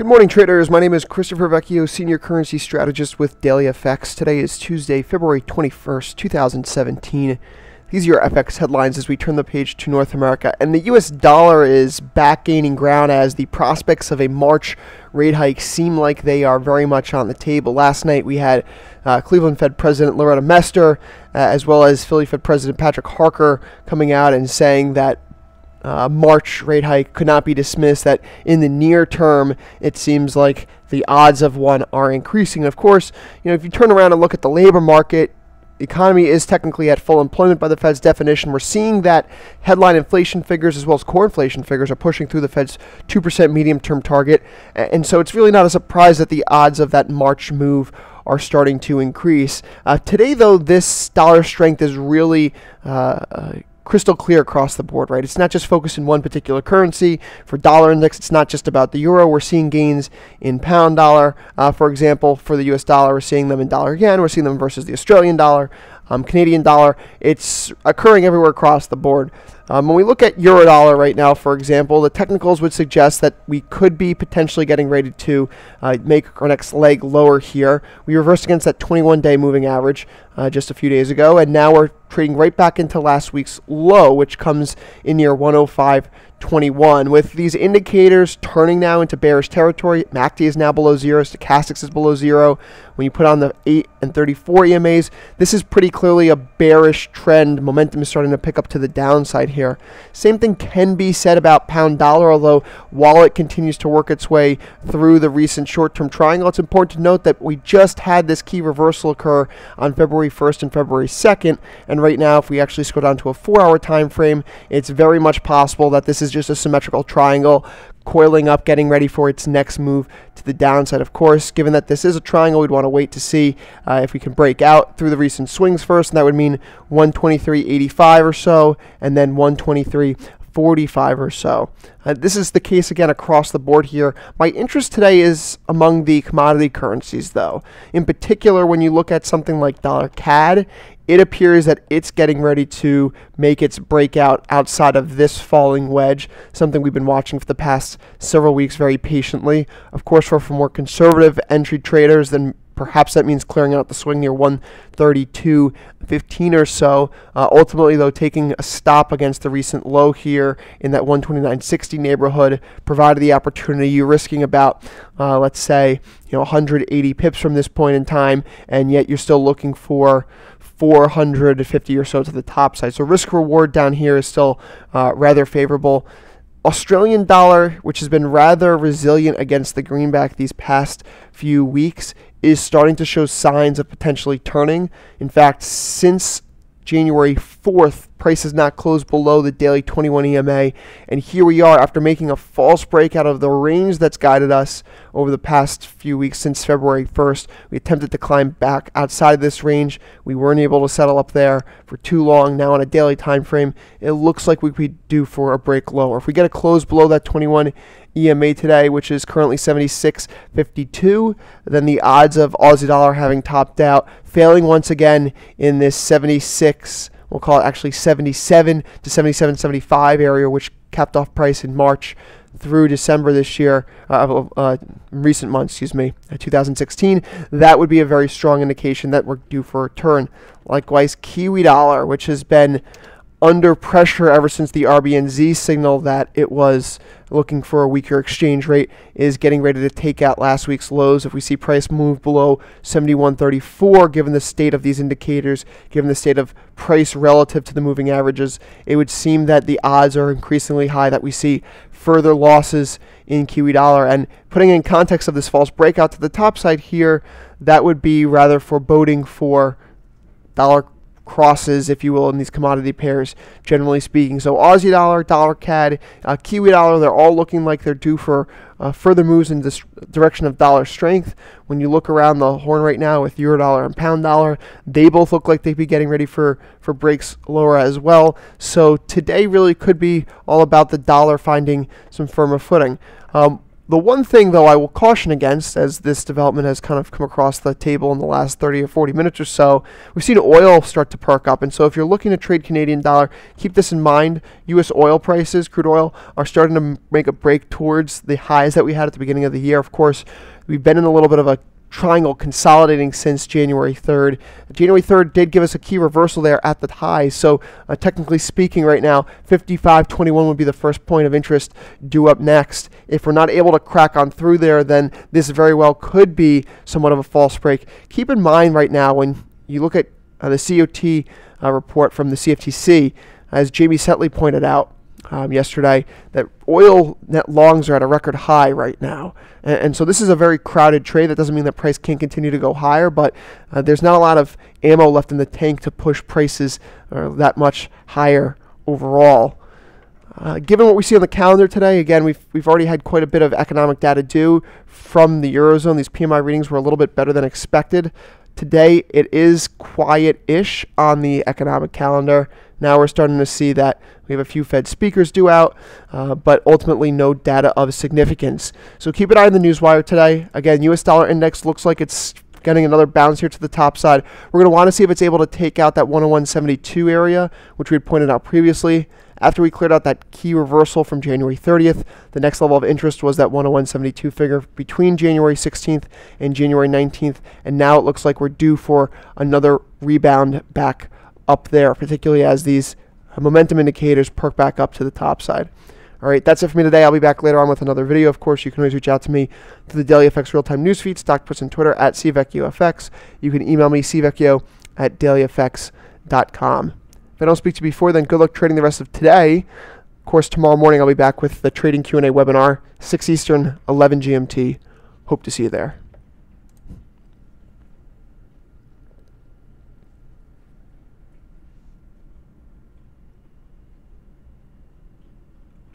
Good morning, traders. My name is Christopher Vecchio, Senior Currency Strategist with Daily FX. Today is Tuesday, February 21st, 2017. These are your FX headlines as we turn the page to North America. And the US dollar is back gaining ground as the prospects of a March rate hike seem like they are very much on the table. Last night we had uh, Cleveland Fed President Loretta Mester, uh, as well as Philly Fed President Patrick Harker, coming out and saying that uh, March rate hike could not be dismissed. That in the near term, it seems like the odds of one are increasing. Of course, you know if you turn around and look at the labor market, the economy is technically at full employment by the Fed's definition. We're seeing that headline inflation figures as well as core inflation figures are pushing through the Fed's 2% medium term target. And so it's really not a surprise that the odds of that March move are starting to increase. Uh, today, though, this dollar strength is really uh, uh, crystal clear across the board, right? It's not just focused in one particular currency. For dollar index, it's not just about the euro. We're seeing gains in pound dollar, uh, for example. For the US dollar, we're seeing them in dollar yen. We're seeing them versus the Australian dollar, um, Canadian dollar. It's occurring everywhere across the board. Um, when we look at euro dollar right now, for example, the technicals would suggest that we could be potentially getting ready to uh, make our next leg lower here. We reversed against that 21 day moving average uh, just a few days ago, and now we're trading right back into last week's low, which comes in near 105.21. With these indicators turning now into bearish territory, MACD is now below zero, stochastics is below zero. When you put on the 8 and 34 EMAs, this is pretty clearly a bearish trend. Momentum is starting to pick up to the downside here. Same thing can be said about pound dollar, although while it continues to work its way through the recent short-term triangle, it's important to note that we just had this key reversal occur on February 1st and February 2nd, and right now if we actually scroll down to a 4-hour time frame, it's very much possible that this is is just a symmetrical triangle coiling up, getting ready for its next move to the downside. Of course, given that this is a triangle, we'd want to wait to see uh, if we can break out through the recent swings first, and that would mean 123.85 or so, and then 123. 45 or so. Uh, this is the case again across the board here. My interest today is among the commodity currencies, though. In particular, when you look at something like dollar CAD, it appears that it's getting ready to make its breakout outside of this falling wedge, something we've been watching for the past several weeks very patiently. Of course, for, for more conservative entry traders, then perhaps that means clearing out the swing near 132.15 or so. Uh, ultimately, though, taking a stop against the recent low here in that 129.60 neighborhood provided the opportunity. You're risking about, uh, let's say, you know, 180 pips from this point in time, and yet you're still looking for 450 or so to the top side. So risk reward down here is still uh, rather favorable. Australian dollar, which has been rather resilient against the greenback these past few weeks, is starting to show signs of potentially turning. In fact, since January 4th, price has not closed below the daily 21 EMA. And here we are after making a false break out of the range that's guided us over the past few weeks since February 1st. We attempted to climb back outside this range. We weren't able to settle up there for too long. Now on a daily time frame, it looks like we could do for a break lower. If we get a close below that 21 EMA today, which is currently 76.52, then the odds of Aussie dollar having topped out, failing once again in this 76 we'll call it actually 77 to 77.75 area, which capped off price in March through December this year, uh, uh, recent months, excuse me, uh, 2016, that would be a very strong indication that we're due for a turn. Likewise, Kiwi dollar, which has been under pressure ever since the RBNZ signal that it was looking for a weaker exchange rate is getting ready to take out last week's lows. If we see price move below 71.34, given the state of these indicators, given the state of price relative to the moving averages, it would seem that the odds are increasingly high that we see further losses in Kiwi dollar. And putting in context of this false breakout to the top side here, that would be rather foreboding for dollar crosses, if you will, in these commodity pairs, generally speaking. So Aussie dollar, dollar CAD, uh, Kiwi dollar, they're all looking like they're due for uh, further moves in this direction of dollar strength. When you look around the horn right now with euro dollar and pound dollar, they both look like they'd be getting ready for, for breaks lower as well. So today really could be all about the dollar finding some firmer footing. Um, The one thing, though, I will caution against, as this development has kind of come across the table in the last 30 or 40 minutes or so, we've seen oil start to perk up. And so, if you're looking to trade Canadian dollar, keep this in mind. U.S. oil prices, crude oil, are starting to make a break towards the highs that we had at the beginning of the year. Of course, we've been in a little bit of a triangle consolidating since January 3rd. January 3rd did give us a key reversal there at the high. So, uh, technically speaking, right now, 55.21 would be the first point of interest due up next. If we're not able to crack on through there, then this very well could be somewhat of a false break. Keep in mind right now when you look at uh, the COT uh, report from the CFTC, as Jamie Saettele pointed out, um, yesterday that oil net longs are at a record high right now. And, and, so this is a very crowded trade. That doesn't mean that price can't continue to go higher, but uh, there's not a lot of ammo left in the tank to push prices uh, that much higher overall. Uh, given what we see on the calendar today, again, we've, we've already had quite a bit of economic data due from the Eurozone. These PMI readings were a little bit better than expected. Today, it is quiet ish on the economic calendar. Now we're starting to see that we have a few Fed speakers due out, uh, but ultimately no data of significance. So keep an eye on the newswire today. Again, US dollar index looks like it's getting another bounce here to the top side. We're going to want to see if it's able to take out that 101.72 area, which we had pointed out previously. After we cleared out that key reversal from January 30th, the next level of interest was that 101.72 figure between January 16th and January 19th, and now it looks like we're due for another rebound back up there, particularly as these momentum indicators perk back up to the top side. All right, that's it for me today. I'll be back later on with another video. Of course, you can always reach out to me through the Daily FX Real-Time Newsfeed, StockTwits, and Twitter at CVecchioFX. You can email me, cvecchio at dailyfx.com. If I don't speak to you before, then good luck trading the rest of today. Of course, tomorrow morning I'll be back with the Trading Q&A webinar, 6 Eastern, 11 GMT. Hope to see you there.